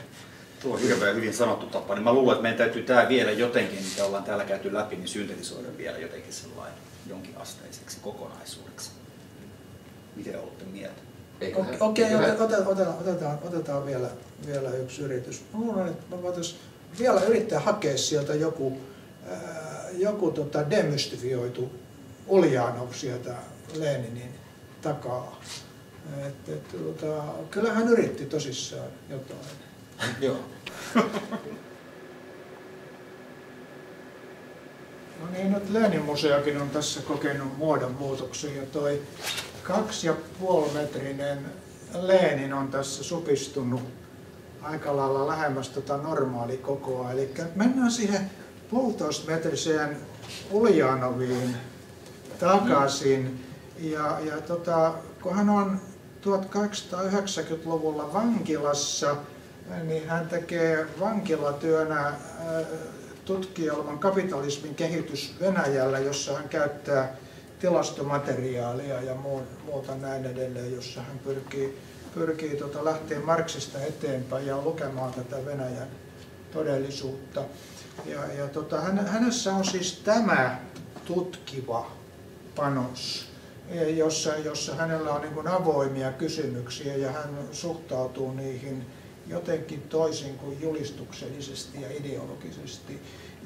Tuo on hirveän hyvin sanottu tapa. Niin mä luulen, että meidän täytyy tämä vielä jotenkin, mitä ollaan täällä käyty läpi, niin syntetisoida vielä jotenkin sellainen jonkinasteiseksi kokonaisuudeksi. Miten olette mieltä? Okei, okay, eiköhän- otetaan, otetaan, otetaan, otetaan vielä, vielä yksi yritys. Mä luulen, että me voitaisiin vielä yrittää hakea sieltä joku, ää, joku tota demystifioitu Uljanov sieltä Leninin takaa. Et, et, tota, kyllä hän yritti tosissaan jotain. Joo. No niin, nyt Lenin museokin on tässä kokenut muodonmuutoksen ja toi kaksi ja puoli metrinen Lenin on tässä supistunut aika lailla lähemmäs tota normaalikokoa. Eli mennään siihen puolitoista metriseen Uljanoviin takaisin. Ja, ja tota, kun hän on 1890-luvulla vankilassa, niin hän tekee vankilatyönä äh, tutkielman kapitalismin kehitys Venäjällä, jossa hän käyttää tilastomateriaalia ja muu- muuta näin edelleen, jossa hän pyrkii, pyrkii tota, lähteä Marksista eteenpäin ja lukemaan tätä Venäjän todellisuutta. Ja, ja tota, hän, hänessä on siis tämä tutkiva panos, jossa, jossa hänellä on niin avoimia kysymyksiä ja hän suhtautuu niihin jotenkin toisin kuin julistuksellisesti ja ideologisesti.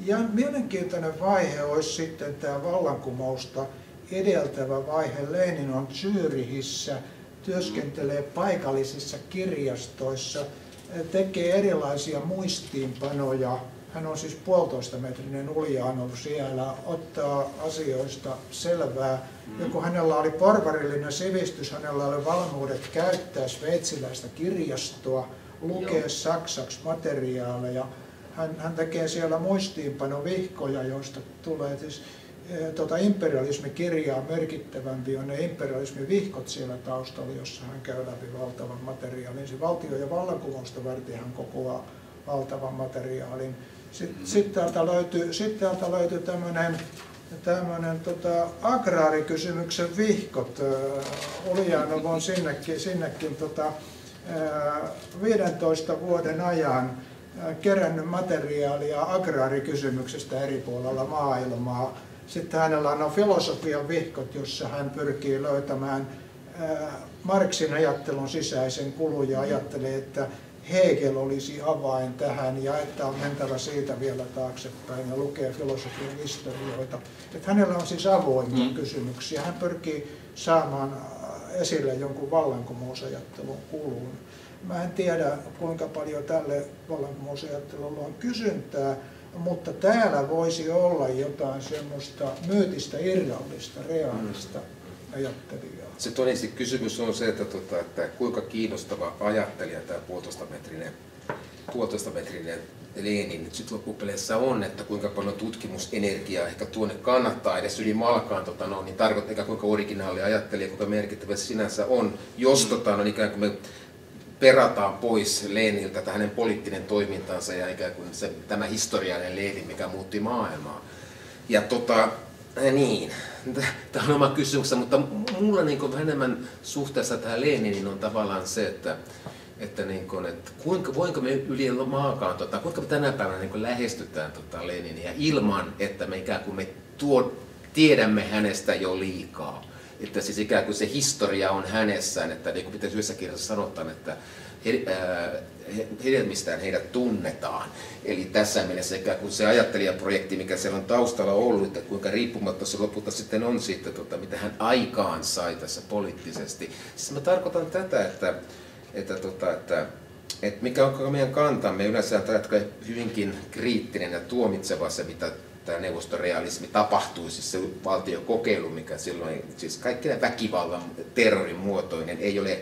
Ja mielenkiintoinen vaihe olisi sitten tämä vallankumousta edeltävä vaihe. Lenin on Zyrihissä työskentelee paikallisissa kirjastoissa, tekee erilaisia muistiinpanoja. Hän on siis puolitoista metrinen uljaan ollut siellä, ottaa asioista selvää. Ja kun hänellä oli porvarillinen sivistys, hänellä oli valmiudet käyttää sveitsiläistä kirjastoa, lukea saksaksi materiaaleja. Hän, hän tekee siellä muistiinpanovihkoja, joista tulee siis tuota imperialismikirjaa merkittävämpi on ne imperialismivihkot siellä taustalla, jossa hän käy läpi valtavan materiaalin. Se valtio- ja vallankumousta varten hän kokoaa valtavan materiaalin. Sitten mm-hmm. sit täältä löytyy, sit täältä löytyy tämmöinen tämmöinen tota, agraarikysymyksen vihkot. Uljanov on sinnekin, sinnekin tota, 15 vuoden ajan kerännyt materiaalia agraarikysymyksestä eri puolella maailmaa sitten hänellä on filosofian vihkot, jossa hän pyrkii löytämään Marksin ajattelun sisäisen kulun ja ajattelee, että Hegel olisi avain tähän ja että on mentävä siitä vielä taaksepäin ja lukee filosofian historioita. Että hänellä on siis avoimia mm. kysymyksiä. Hän pyrkii saamaan esille jonkun vallankumousajattelun kulun. Mä en tiedä, kuinka paljon tälle vallankumousajattelulle on kysyntää, mutta täällä voisi olla jotain semmoista myytistä, irrallista, realista ajattelijaa. Se todennäköisesti kysymys on se, että, tota, että kuinka kiinnostava ajattelija tämä puolitoista metrinen, puolitoista metrinen Lenin nyt sitten loppupeleissä on, että kuinka paljon tutkimusenergiaa ehkä tuonne kannattaa edes yli malkaan, tota, no, niin tarkoittaa kuinka originaali ajattelija, kuinka merkittävä sinänsä on, jos tota, no, ikään kuin me perataan pois Leniniltä että hänen poliittinen toimintansa ja ikään kuin se, tämä historiallinen Lenin, mikä muutti maailmaa. Ja tota, niin, <laughs> tämä on oma kysymys, mutta mulla niin enemmän suhteessa tähän Leninin on tavallaan se, että, että, niin kuin, että kuinka, voinko me yli maakaan, tota, kuinka me tänä päivänä niin lähestytään tota Leninia ilman, että me ikään kuin me tuo, tiedämme hänestä jo liikaa että siis ikään kuin se historia on hänessään, että niin kuin pitäisi yhdessä kirjassa sanotaan, että he, he, hedelmistään heidät tunnetaan. Eli tässä mielessä ikään kuin se ajattelijaprojekti, mikä siellä on taustalla ollut, että kuinka riippumatta se lopulta sitten on sitten, tota, mitä hän aikaan sai tässä poliittisesti. Siis mä tarkoitan tätä, että, että, tota, että että mikä on meidän kantamme. Yleensä on hyvinkin kriittinen ja tuomitseva se, mitä tämä neuvostorealismi tapahtui, siis se valtiokokeilu, mikä silloin, siis kaikkien väkivallan terrorin muotoinen, ei ole,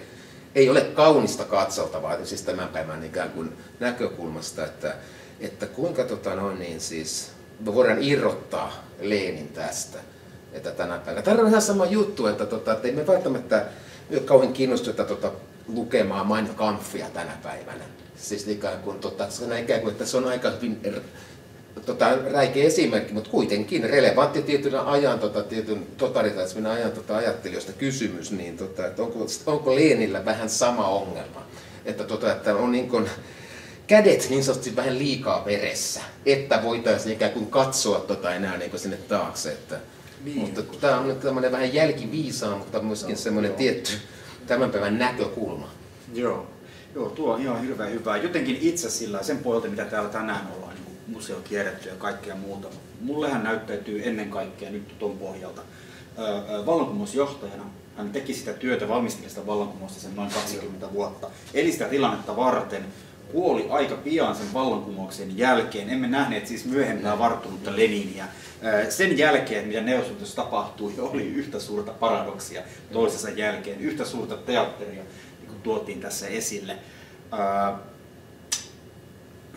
ei ole kaunista katseltavaa, siis tämän päivän ikään kuin näkökulmasta, että, että kuinka tota noin, niin siis me voidaan irrottaa Leenin tästä, että tänä päivänä. Tämä on ihan sama juttu, että, tota, että ei me välttämättä ole kauhean kiinnostuneita tota, lukemaan Mein Kampfia tänä päivänä. Siis ikään kuin, tota, se on ikään kuin, että se on aika hyvin tota, räikeä esimerkki, mutta kuitenkin relevantti tietyn ajan, tota, tietyn totalitarismin ajan tota, ajattelijoista kysymys, niin tota, että onko, onko Leenillä vähän sama ongelma? Että, tota, että on niin kuin, kädet niin sanotusti vähän liikaa veressä, että voitaisiin ikään kuin katsoa tota enää niin kuin sinne taakse. Että, niin. Mutta tämä on nyt tämmöinen vähän jälkiviisaa, mutta myöskin no, semmoinen joo. tietty tämän päivän näkökulma. Joo. Joo, tuo on ihan hirveän hyvä. Jotenkin itse sillä sen pohjalta, mitä täällä tänään ollaan museo kierretty ja kaikkea muuta. Mullehan näyttäytyy ennen kaikkea nyt tuon pohjalta vallankumousjohtajana. Hän teki sitä työtä, valmisteli sitä vallankumousta sen noin 20 vuotta. Eli sitä tilannetta varten kuoli aika pian sen vallankumouksen jälkeen. Emme nähneet siis myöhempää varttunutta Leniniä. Sen jälkeen, mitä Neuvostoliitossa tapahtui, oli yhtä suurta paradoksia toisensa jälkeen, yhtä suurta teatteria, niin kuin tuotiin tässä esille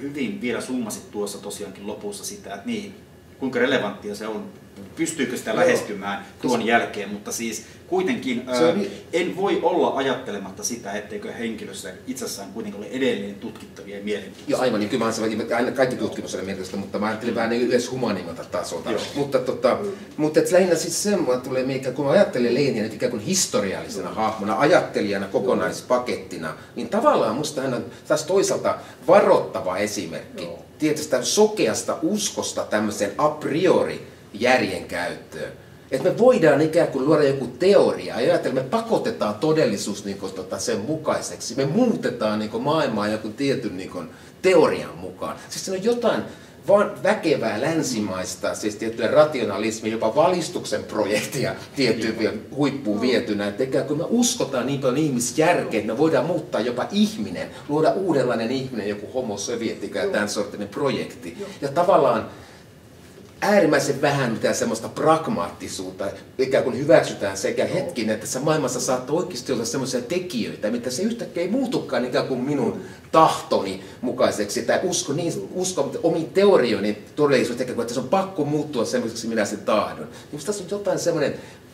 hyvin vielä summasit tuossa tosiaankin lopussa sitä, että niin, kuinka relevanttia se on, pystyykö sitä lähestymään tuon jälkeen, mutta siis kuitenkin ää, niin. en voi olla ajattelematta sitä, etteikö henkilössä itsessään kuitenkin ole edelleen tutkittavia ja mielenkiintoisia. Joo, aivan, niin kyllä mä sanoin, aina kaikki tutkimus on mielenkiintoista, mutta mä ajattelin vähän niin yleensä humanimata tasolta. Joo. Mutta, tota, mutta et lähinnä siis semmoinen tulee, mikä, kun mä ajattelen Leiniä nyt ikään kuin historiallisena hahmona, ajattelijana, kokonaispakettina, niin tavallaan musta hän on taas toisaalta varoittava esimerkki. Joo. Tietystä sokeasta uskosta tämmöiseen a priori järjen käyttöön että me voidaan ikään kuin luoda joku teoria ja ajatella, me pakotetaan todellisuus niin kuin, tota, sen mukaiseksi. Me muutetaan niin kuin, maailmaa joku tietyn niin kuin, teorian mukaan. Siis se on jotain vaan väkevää länsimaista, siis tiettyä rationalismia, jopa valistuksen projektia tiettyyn huippuun vietynä. Että ikään kuin me uskotaan niin paljon ihmisjärkeen, että me voidaan muuttaa jopa ihminen, luoda uudenlainen ihminen, joku homo sovietika ja tämän sortinen projekti. Ja tavallaan äärimmäisen vähän mitään semmoista pragmaattisuutta, ikään kuin hyväksytään sekä hetkin, että tässä maailmassa saattaa oikeasti olla semmoisia tekijöitä, mitä se yhtäkkiä ei muutukaan ikään kuin minun tahtoni mukaiseksi, tai usko, niin, usko omiin teorioihin todellisuus, että se on pakko muuttua semmoiseksi, minä sen tahdon. Niin tässä on jotain semmoinen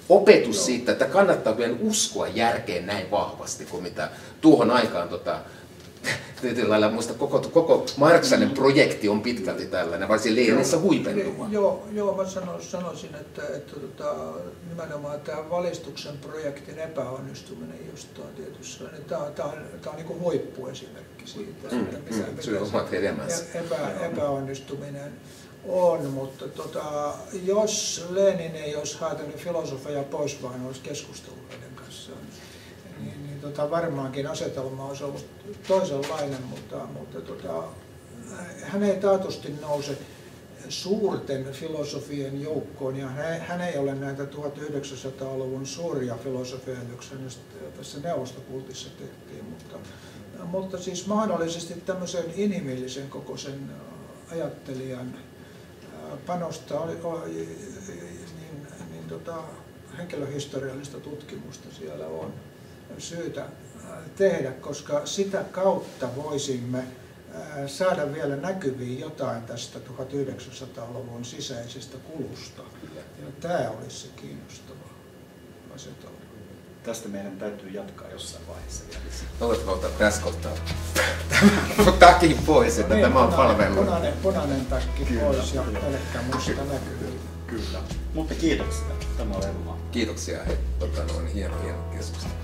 opetus siitä, että kannattaa kyllä uskoa järkeen näin vahvasti kuin mitä tuohon aikaan tota, tietyllä lailla muista koko, koko Marksanen projekti on pitkälti tällainen, varsin Leenissä huipentuma. Joo, joo, mä sanoisin, että, että tota, nimenomaan tämä valistuksen projektin epäonnistuminen just on tietysti, niin tämä, tämä on, tämä on niin huippuesimerkki siitä, mm, mitä, mm, mitä se omat epä, epäonnistuminen on, mutta tota, jos Lenin ei olisi häätänyt filosofia pois, vaan olisi keskustellut heidän kanssaan, niin, niin tota, varmaankin asetelma olisi ollut toisenlainen, mutta, mutta tota, hän ei taatusti nouse suurten filosofien joukkoon, ja hän, hän ei ole näitä 1900-luvun suuria filosofia, jotka tässä neuvostokultissa tehtiin, mutta, mutta siis mahdollisesti tämmöisen inhimillisen kokoisen ajattelijan panosta oli, oli niin, niin tota, henkilöhistoriallista tutkimusta siellä on syytä äh, tehdä, koska sitä kautta voisimme äh, saada vielä näkyviin jotain tästä 1900-luvun sisäisestä kulusta. Ja tämä olisi se kiinnostava asetelma. Tästä meidän täytyy jatkaa jossain vaiheessa vielä. Haluatko ottaa tässä kohtaa <laughs> takin pois, että no niin, tämä on palvelu? Punainen, punainen takki kyllä, pois ja pelkkä musta näkyy. Kyllä. Mutta kiitoksia. Tämä oli. Kiitoksia. Hei, tota, noin, hieno, hieno keskustelu.